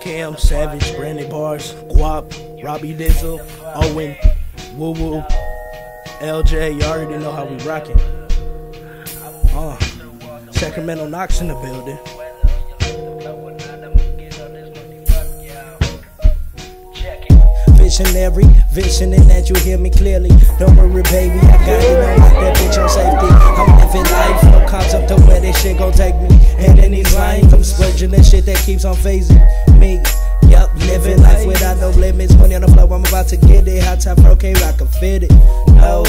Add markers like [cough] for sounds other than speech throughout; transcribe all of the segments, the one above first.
Cam, Savage, Brandon Bars, Guap, Robbie Dizzle, Owen, Woo Woo, LJ. You already know how we rockin'. Uh, Sacramento Knoxx in the building. Visionary, visioning that you hear me clearly. Don't worry, baby, I got it on like that bitch on safety. I'm living life, no concept of where this shit gon' take me. Splurging that shit that keeps on phasing me. Yup, living life without no limits. Money on the floor, I'm about to get it. Hot top, okay, I can fit it. No,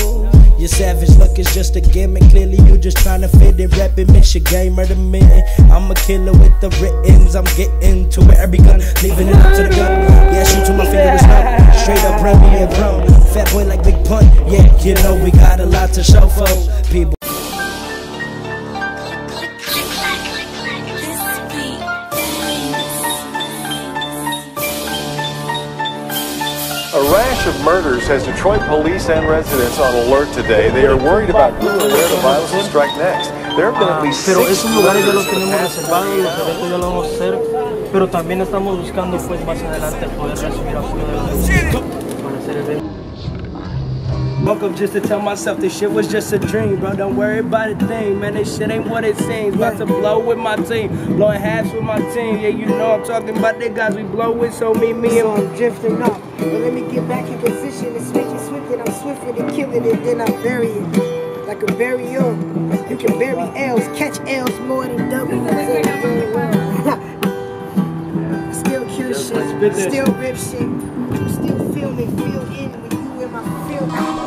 your savage look is just a gimmick. Clearly, you just trying to fit it. Rapping Michigan, murder me. I'm a killer with the writtens. I'm getting to where every gun, leaving it up to the gun. Yeah, shoot to my finger numb. Straight up, Remy and drum. Fat boy like Big Pun. Yeah, you know we got a lot to show for rash of murders has Detroit police and residents on alert today. They are worried about who and where the violence will strike next. There have been at ah, least pero six esos lugares ya murders los in the tenemos past reservados, 20 los eventos ya lo vamos a hacer, pero también estamos buscando pues más adelante poder recibir apoyo de los para hacer eventos. Woke up just to tell myself this shit was just a dream, bro. Don't worry about a thing, man. This shit ain't what it seems. About to blow with my team, blowing halves with my team. Yeah, you know I'm talking about the guys we blow with. So me, me, and I'm drifting up. But let me get back in position and switch it swift and I'm swifter than killing it, then I bury it. Like a burial. You can bury L's, catch L's more than W's. [laughs] Still kill shit, still rip shit, still feel me, feel in when you in my field.